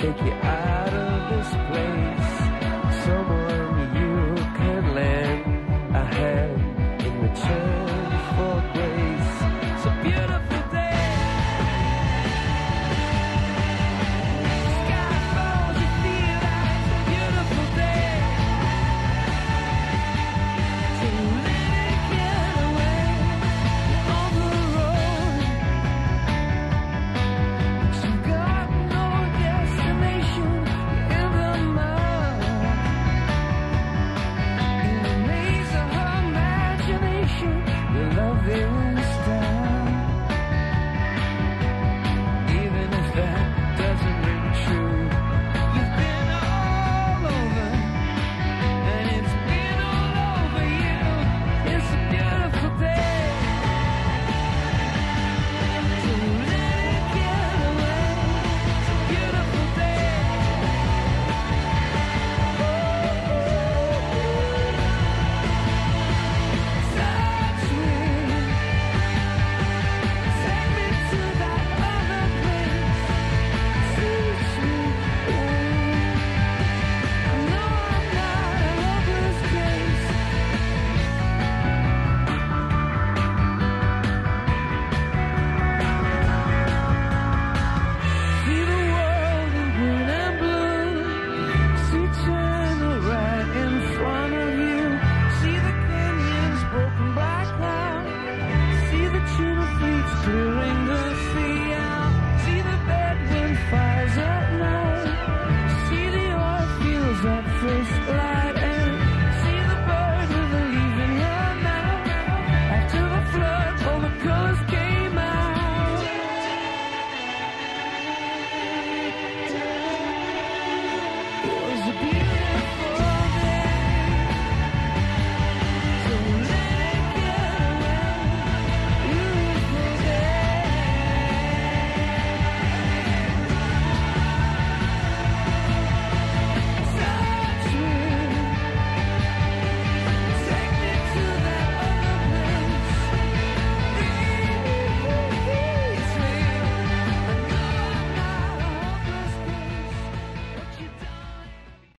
Take you out